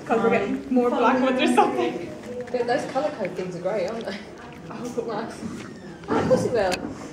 Because we're getting more black ones or something. Those colour code things are great, aren't they? Oh, nice. Oh, of course it will.